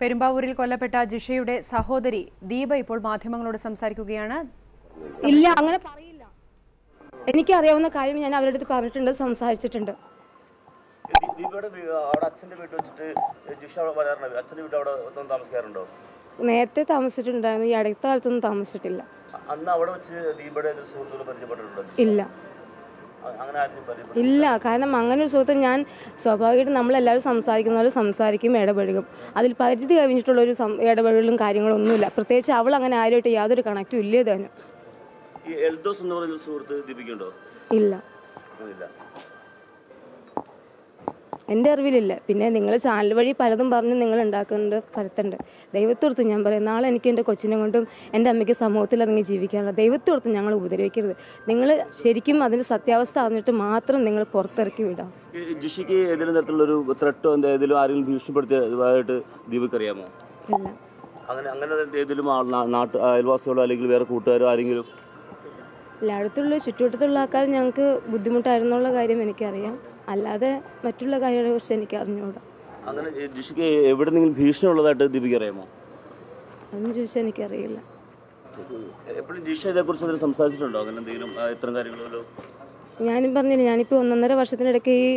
പെരുമ്പാവൂരിൽ കൊല്ലപ്പെട്ട ജിഷയുടെ സഹോദരി ദീപ ഇപ്പോൾ മാധ്യമങ്ങളോട് സംസാരിക്കുകയാണ്. ഇല്ല അങ്ങനെ പറയില്ല. എനിക്ക് അറിയാവുന്ന കാര്യം ഞാൻ അവരുടെ അടുത്ത് പറഞ്ഞിട്ടുണ്ട് സംസാരിച്ചിട്ടുണ്ട്. ദീ- ദീപയുടെ അച്ഛന്റെ വീട്ടിൽ വെച്ചിട്ട് ജിഷ അവിടെ വരാറുണ്ട് അച്ഛന്റെ വീട്ടിൽ അവിടെ വന്ന് താമസിക്കാറുണ്ടോ? നേരത്തെ താമസിച്ചിട്ടുണ്ടായിരുന്നു ഈ അടുത്ത കാലത്തൊന്നും താമസിച്ചിട്ടില്ല. ഇല്ല. ഇല്ല കാരണം അങ്ങനെ ഒരു സുഹൃത്ത് ഞാൻ സ്വാഭാവികമായിട്ടും നമ്മളെല്ലാവരും സംസാരിക്കുന്ന പോലെ സംസാരിക്കും ഇടപഴകും. അതിൽ പരിധി കഴിഞ്ഞിട്ടുള്ള ഒരു ഇടപഴകലും കാര്യങ്ങളും ഒന്നുമില്ല പ്രത്യേകിച്ച് അവൾ അങ്ങനെ ആരുമായിട്ട് യാതൊരു കണക്റ്റും ഇല്ലേ തന്നെ ഇല്ല. എന്റെ അറിവിലില്ല. പിന്നെ നിങ്ങൾ ചാനൽ വഴി പലതും പറഞ്ഞ് നിങ്ങൾ ഉണ്ടാക്കുന്നുണ്ട് പരത്തുണ്ട്. ദൈവത്തോർത്ത് ഞാൻ പറയും നാളെ എനിക്ക് എന്റെ കൊച്ചിനെ കൊണ്ടും എന്റെ അമ്മയ്ക്ക് സമൂഹത്തിൽ ഇറങ്ങി ജീവിക്കാനുള്ള ദൈവത്തോർത്ത് ഞങ്ങൾ ഉപദ്രവിക്കരുത്. നിങ്ങൾ ശരിക്കും അതിന്റെ സത്യാവസ്ഥ അറിഞ്ഞിട്ട് മാത്രം നിങ്ങൾ പുറത്തിറക്കി വിടാം. ജിഷിക്ക് ഏതെങ്കിലും തരത്തിലുള്ള ഒരു ത്രെട്ടോ ഏതെങ്കിലും ആരെങ്കിലും ഭീഷണിപ്പെടുത്തിയതായിട്ട് ദീപക്ക് അറിയാമോ ഇല്ല. അങ്ങനെ അങ്ങനെ ഏതെങ്കിലും നാട്ട് അയൽവാസികളോ അല്ലെങ്കിൽ വേറെ കൂട്ടുകാരോ ആരെങ്കിലും എല്ലായിടത്തുള്ള ചുറ്റുവട്ടത്തുള്ള ആൾക്കാർ ഞങ്ങൾക്ക് ബുദ്ധിമുട്ടായിരുന്നുള്ള കാര്യം എനിക്കറിയാം. അല്ലാതെ മറ്റുള്ള കാര്യങ്ങളെ കുറിച്ച് എനിക്ക് അറിഞ്ഞുകൂടാ. അങ്ങനെ എവിടെന്നെങ്കിലും ഭീഷണി ഉള്ളതായിട്ട് ദീപിക അറിയാമോ? അതൊന്നും ചോദിച്ചാൽ എനിക്കറിയില്ല. എപ്പോഴും ജിഷ ഇതേക്കുറിച്ച് എന്തെങ്കിലും സംസാരിച്ചിട്ടുണ്ടോ? അങ്ങനെ എന്തെങ്കിലും ഇത്തരം കാര്യങ്ങളോ ഞാനും പറഞ്ഞില്ല ഞാനിപ്പോൾ ഒന്നൊന്നര വർഷത്തിനിടയ്ക്ക് ഈ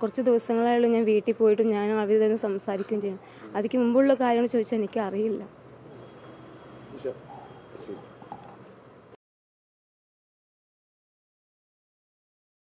കുറച്ച് ദിവസങ്ങളായാലും ഞാൻ വീട്ടിൽ പോയിട്ടും ഞാൻ തന്നെ സംസാരിക്കുകയും ചെയ്യണം അതിക്ക് മുമ്പുള്ള കാര്യങ്ങൾ ചോദിച്ചാൽ എനിക്ക് അറിയില്ല ശരി.